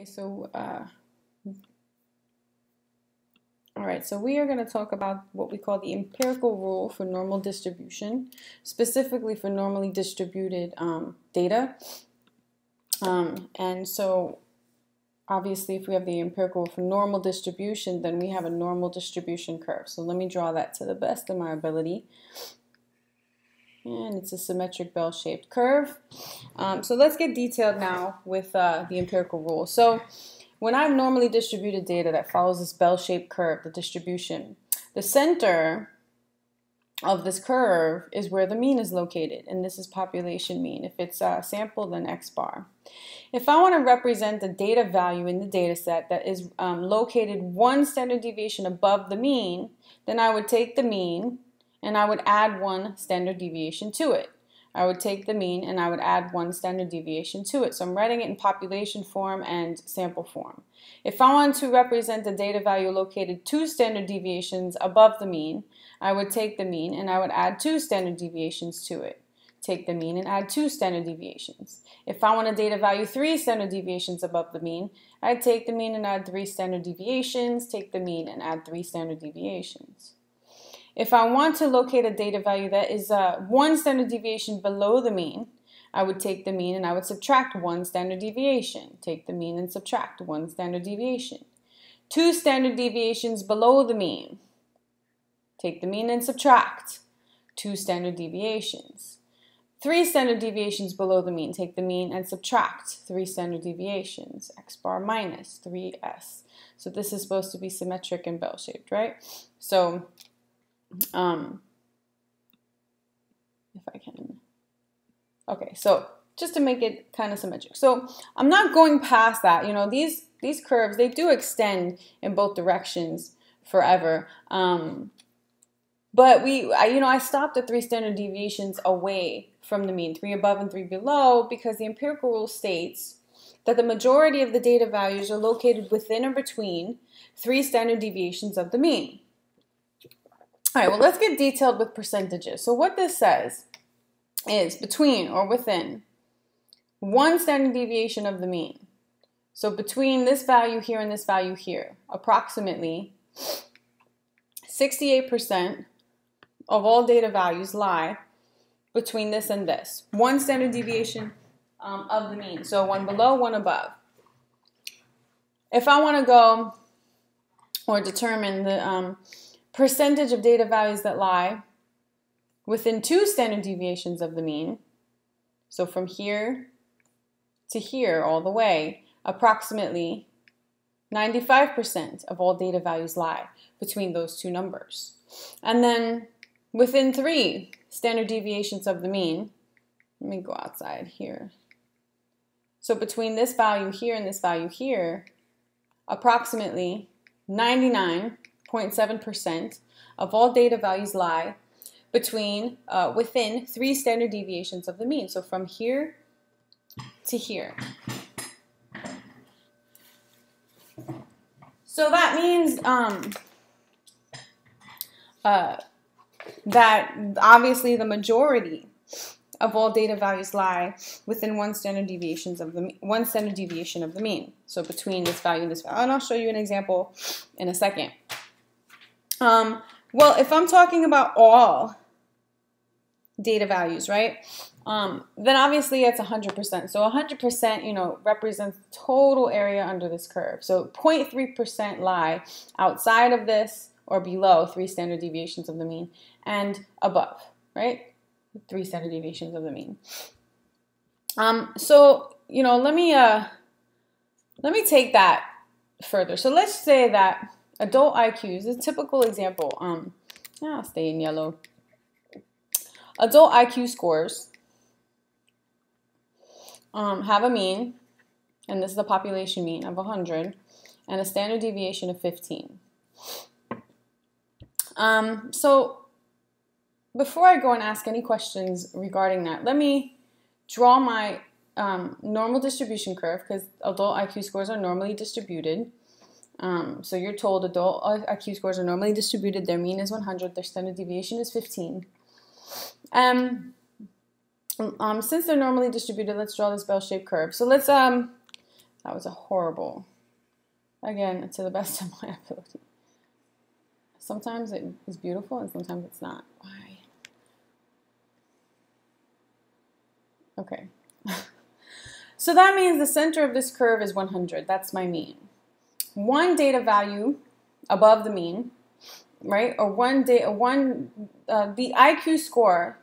Okay, so uh, all right, so we are going to talk about what we call the empirical rule for normal distribution, specifically for normally distributed um, data. Um, and so obviously if we have the empirical for normal distribution, then we have a normal distribution curve. So let me draw that to the best of my ability. And it's a symmetric bell-shaped curve. Um, so let's get detailed now with uh, the empirical rule. So when I have normally distributed data that follows this bell-shaped curve, the distribution, the center of this curve is where the mean is located, and this is population mean. If it's a sample, then x bar. If I want to represent the data value in the data set that is um, located one standard deviation above the mean, then I would take the mean and I would add one standard deviation to it. I would take the mean and I would add one standard deviation to it. So I'm writing it in population form and sample form. If I want to represent the data value located two standard deviations above the mean, I would take the mean and I would add two standard deviations to it. Take the mean and add two standard deviations. If I want a data value three standard deviations above the mean, I'd take the mean and add three standard deviations, take the mean and add three standard deviations. If I want to locate a data value that is uh, one standard deviation below the mean, I would take the mean and I would subtract one standard deviation. Take the mean and subtract one standard deviation. Two standard deviations below the mean. Take the mean and subtract two standard deviations. Three standard deviations below the mean. Take the mean and subtract three standard deviations. X bar minus 3s. So this is supposed to be symmetric and bell-shaped, right? So um, if I can. Okay, so just to make it kind of symmetric. So I'm not going past that. You know, these these curves, they do extend in both directions forever. Um, but we, I, you know, I stopped at three standard deviations away from the mean, three above and three below, because the empirical rule states that the majority of the data values are located within or between three standard deviations of the mean. All right, well, let's get detailed with percentages. So what this says is between or within one standard deviation of the mean. So between this value here and this value here, approximately 68% of all data values lie between this and this. One standard deviation um, of the mean. So one below, one above. If I want to go or determine the um, percentage of data values that lie within two standard deviations of the mean, so from here to here all the way, approximately 95% of all data values lie between those two numbers. And then within three standard deviations of the mean, let me go outside here. So between this value here and this value here, approximately 99 0.7% of all data values lie between uh, within three standard deviations of the mean. So from here to here. So that means um, uh, that obviously the majority of all data values lie within one standard deviations of the one standard deviation of the mean. So between this value and this value, and I'll show you an example in a second. Um, well, if I'm talking about all data values, right? Um, then obviously it's 100%. So 100%, you know, represents total area under this curve. So 0.3% lie outside of this or below three standard deviations of the mean and above, right? Three standard deviations of the mean. Um, so, you know, let me, uh, let me take that further. So let's say that Adult IQs is a typical example. Um, I'll stay in yellow. Adult IQ scores um, have a mean, and this is the population mean of 100, and a standard deviation of 15. Um, so before I go and ask any questions regarding that, let me draw my um, normal distribution curve because adult IQ scores are normally distributed. Um, so you're told adult IQ scores are normally distributed. Their mean is 100. Their standard deviation is 15. Um, um, since they're normally distributed, let's draw this bell-shaped curve. So let's um, That was a horrible, again, to the best of my ability. Sometimes it is beautiful and sometimes it's not. Why? Okay. so that means the center of this curve is 100. That's my mean. One data value above the mean, right? Or one data, one uh, the IQ score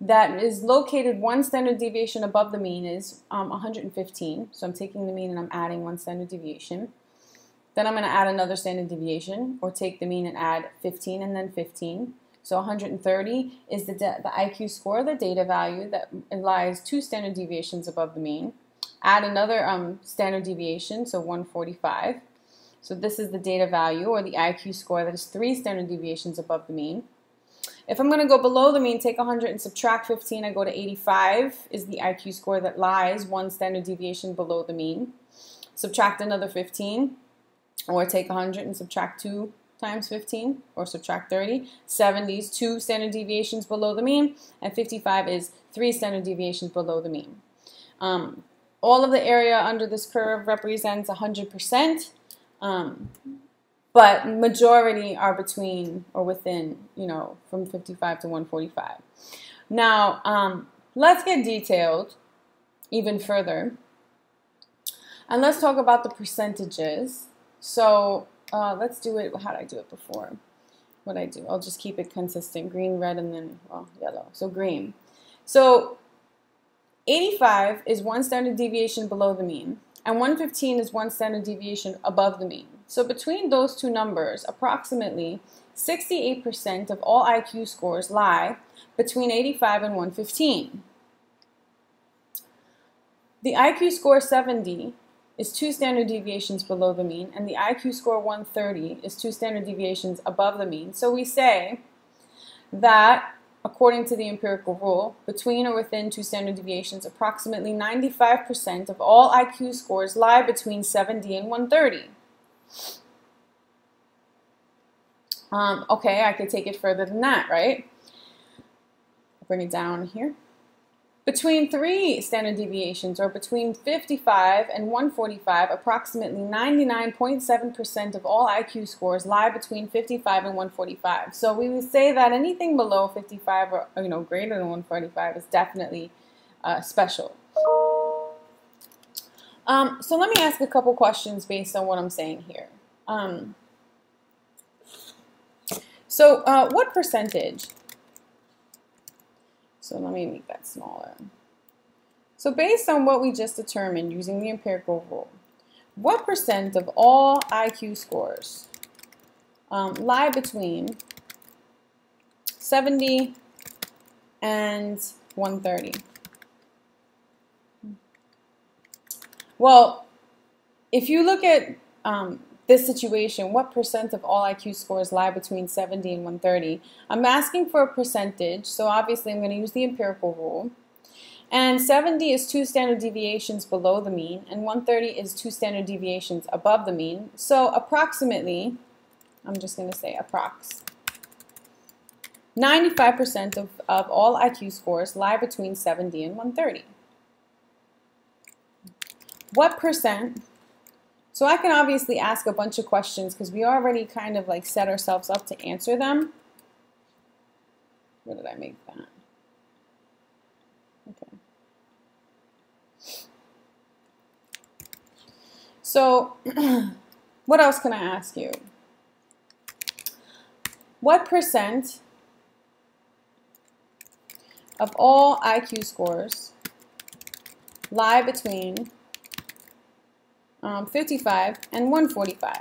that is located one standard deviation above the mean is um, 115. So I'm taking the mean and I'm adding one standard deviation. Then I'm going to add another standard deviation, or take the mean and add 15 and then 15. So 130 is the, the IQ score, the data value that lies two standard deviations above the mean. Add another um, standard deviation, so 145. So this is the data value, or the IQ score, that is three standard deviations above the mean. If I'm going to go below the mean, take 100 and subtract 15, I go to 85 is the IQ score that lies one standard deviation below the mean. Subtract another 15, or take 100 and subtract 2 times 15, or subtract 30. 70 is 2 standard deviations below the mean, and 55 is 3 standard deviations below the mean. Um, all of the area under this curve represents 100%. Um, but majority are between or within, you know, from 55 to 145. Now, um, let's get detailed even further. And let's talk about the percentages. So uh, let's do it, how did I do it before? What I do, I'll just keep it consistent, green, red, and then, well, yellow. So green. So 85 is one standard deviation below the mean, and 115 is one standard deviation above the mean. So between those two numbers, approximately 68% of all IQ scores lie between 85 and 115. The IQ score 70 is two standard deviations below the mean, and the IQ score 130 is two standard deviations above the mean. So we say that, according to the empirical rule, between or within two standard deviations, approximately 95% of all IQ scores lie between 70 and 130. Um, okay, I could take it further than that, right? Bring it down here. Between three standard deviations, or between 55 and 145, approximately 99.7% of all IQ scores lie between 55 and 145. So we would say that anything below 55 or you know greater than 145 is definitely uh, special. Um, so let me ask a couple questions based on what I'm saying here. Um, so uh, what percentage? So let me make that smaller. So based on what we just determined using the empirical rule, what percent of all IQ scores um, lie between 70 and 130? Well, if you look at um, this situation, what percent of all IQ scores lie between 70 and 130? I'm asking for a percentage, so obviously I'm going to use the empirical rule. And 70 is two standard deviations below the mean, and 130 is two standard deviations above the mean. So approximately, I'm just going to say approx. 95% of, of all IQ scores lie between 70 and 130. What percent so I can obviously ask a bunch of questions because we already kind of like set ourselves up to answer them. Where did I make that? Okay. So what else can I ask you? What percent of all IQ scores lie between um, 55, and 145.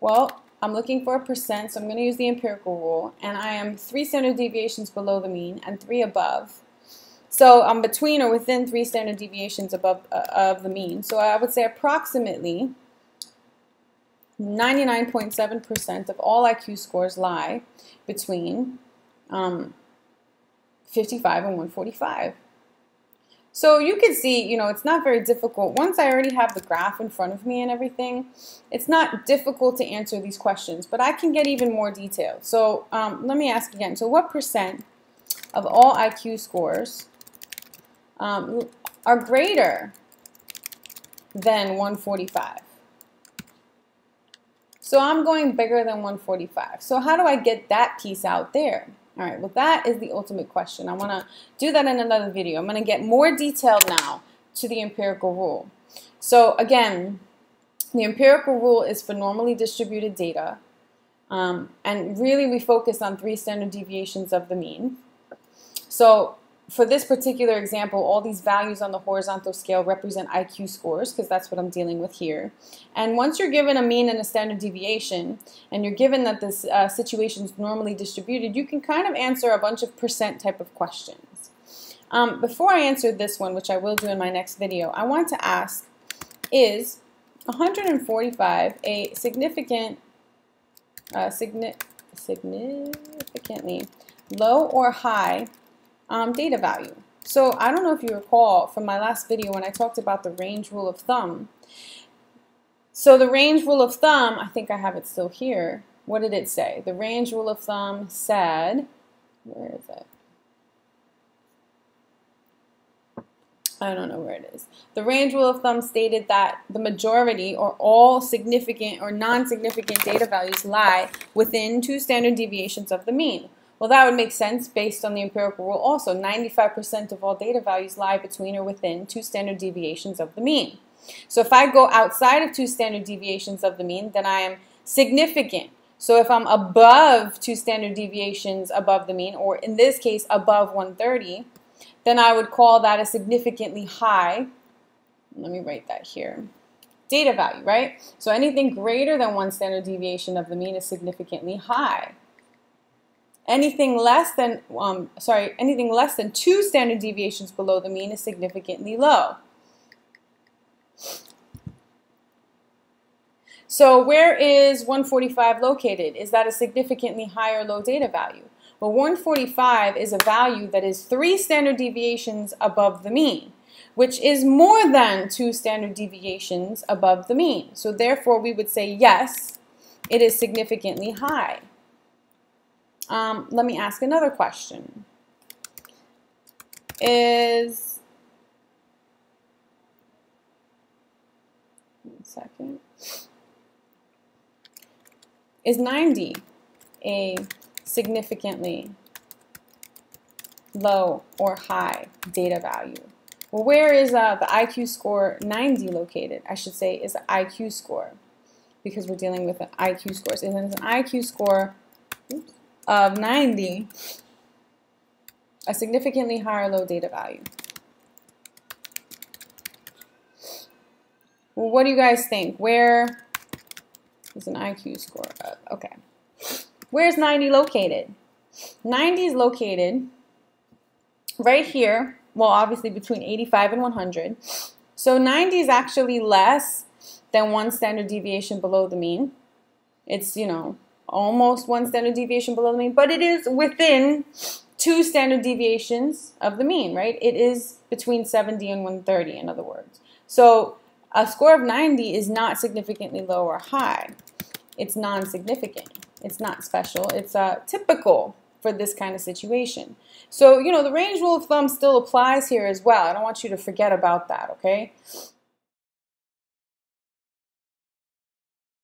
Well, I'm looking for a percent, so I'm going to use the empirical rule, and I am three standard deviations below the mean and three above. So I'm between or within three standard deviations above uh, of the mean. So I would say approximately 99.7% of all IQ scores lie between um, 55 and 145. So you can see, you know, it's not very difficult. Once I already have the graph in front of me and everything, it's not difficult to answer these questions, but I can get even more detailed. So um, let me ask again. So what percent of all IQ scores um, are greater than 145. So I'm going bigger than 145. So how do I get that piece out there? All right, well, that is the ultimate question. I want to do that in another video. I'm going to get more detailed now to the empirical rule. So again, the empirical rule is for normally distributed data. Um, and really, we focus on three standard deviations of the mean. So for this particular example, all these values on the horizontal scale represent IQ scores because that's what I'm dealing with here. And once you're given a mean and a standard deviation, and you're given that this uh, situation is normally distributed, you can kind of answer a bunch of percent type of questions. Um, before I answer this one, which I will do in my next video, I want to ask, is 145 a significant, uh, signi significantly low or high um, data value. So I don't know if you recall from my last video when I talked about the range rule of thumb. So the range rule of thumb, I think I have it still here. What did it say? The range rule of thumb said, where is it? I don't know where it is. The range rule of thumb stated that the majority or all significant or non-significant data values lie within two standard deviations of the mean. Well, that would make sense based on the empirical rule also. 95% of all data values lie between or within two standard deviations of the mean. So if I go outside of two standard deviations of the mean, then I am significant. So if I'm above two standard deviations above the mean, or in this case, above 130, then I would call that a significantly high, let me write that here, data value, right? So anything greater than one standard deviation of the mean is significantly high. Anything less than, um, sorry, anything less than two standard deviations below the mean is significantly low. So where is 145 located? Is that a significantly high or low data value? Well, 145 is a value that is three standard deviations above the mean, which is more than two standard deviations above the mean. So therefore, we would say yes, it is significantly high. Um, let me ask another question. Is, one second, is 90 a significantly low or high data value? Well, where is uh, the IQ score 90 located? I should say is the IQ score because we're dealing with IQ scores. And then an IQ score, oops, of 90, a significantly higher low data value. Well, what do you guys think? Where is an IQ score? Uh, okay. Where's 90 located? 90 is located right here. Well, obviously between 85 and 100. So 90 is actually less than one standard deviation below the mean. It's, you know, almost one standard deviation below the mean, but it is within two standard deviations of the mean, right? It is between 70 and 130, in other words. So a score of 90 is not significantly low or high. It's non-significant. It's not special. It's uh, typical for this kind of situation. So, you know, the range rule of thumb still applies here as well. I don't want you to forget about that, okay?